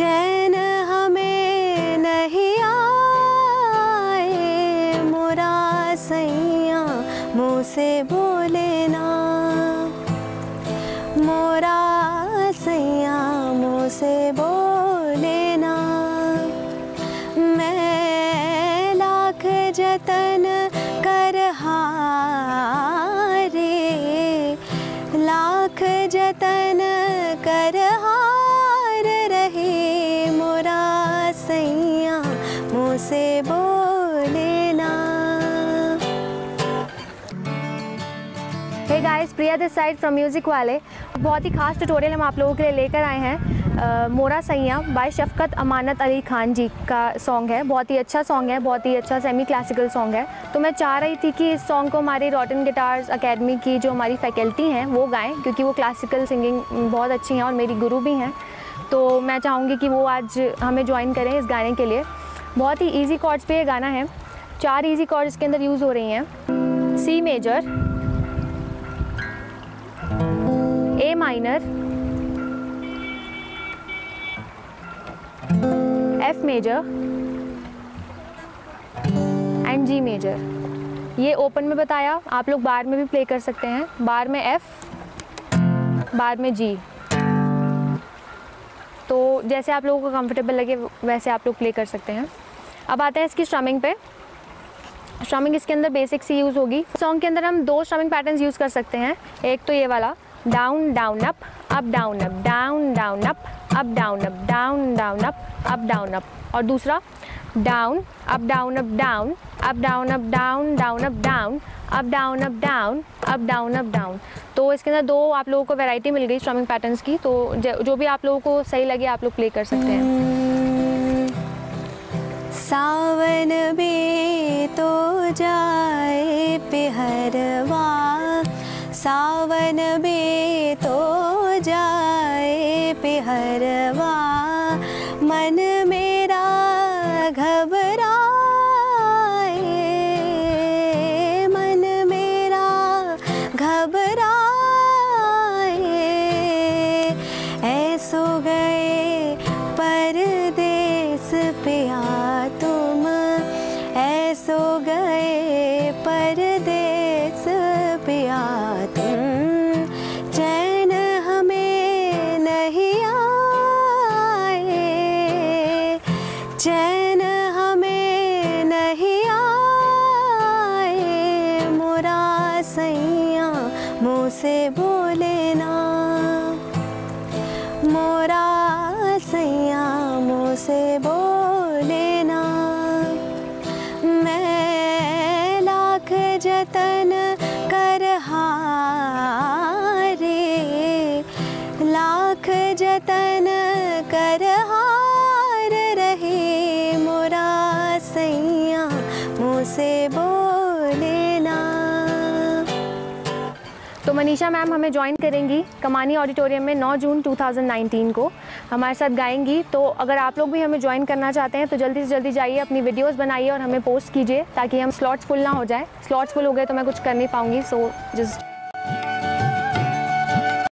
चैन हमें नहीं आए, मोरा सैया मुँह से बोले ना। मोरा सैया मुँह से बोले ना। मैं लाख जतन कर हारे, लाख जतन कर guys Priya this side from music वाले बहुत ही खास ट्यूटोरियल हम आप लोगों के लिए लेकर आए हैं। मोरा सैया बाय शफकत अमानत अली खान जी का सॉन्ग है। बहुत ही अच्छा सॉन्ग है, बहुत ही अच्छा सेमी क्लासिकल सॉन्ग है। तो मैं चाह रही थी कि इस सॉन्ग को हमारी रॉटन गिटार्स अकेडमी की जो हमारी फैकल्टी हैं, वो गाएँ, क्योंकि वो क्लासिकल सिंगिंग बहुत अच्छी हैं और मेरी गुरु भी हैं। तो मैं चाहूँगी कि वो आज हमें ज्वाइन करें इस गाने के लिए। बहुत ही ईजी कॉर्ड्स पे ये गाना है। चार ईजी कॉर्ड्स के अंदर यूज़ हो रही हैं। C major minor F major and G major ये ओपन में बताया, आप लोग बार में भी प्ले कर सकते हैं। बार में एफ़ बार में जी तो जैसे आप लोगों को कंफर्टेबल लगे, वैसे आप लोग प्ले कर सकते हैं। अब आते हैं इसकी स्ट्रमिंग पे। स्ट्रमिंग इसके अंदर बेसिक सी यूज़ होगी। सॉन्ग के अंदर हम दो स्ट्रमिंग पैटर्न्स यूज़ कर सकते हैं। एक तो ये वाला down down up up down up down down up up down up down down up up down up और दूसरा down up down up down up down up down down up down up down up down up down up down तो इसके अंदर दो आप लोगों को variety मिल गई स्ट्रमिंग पैटर्न्स की तो जो भी आप लोगों को सही लगे आप लोग प्ले कर सकते हैं सावन में तो जाए पिहरवा सावन जाए पिहरवा मन से बोले ना मोरा सैया मुँह से बोले ना मैं लाख जतन कर हारे। लाख जतन कर हार रहे। मोरा सैया मुँह से बोले तो मनीषा मैम हमें ज्वाइन करेंगी कमानी ऑडिटोरियम में 9 जून 2019 को। हमारे साथ गाएँगी तो अगर आप लोग भी हमें ज्वाइन करना चाहते हैं तो जल्दी से जल्दी जाइए, अपनी वीडियोस बनाइए और हमें पोस्ट कीजिए, ताकि हम स्लॉट्स फुल ना हो जाए। स्लॉट्स फुल हो गए तो मैं कुछ कर नहीं पाऊँगी सो जस्ट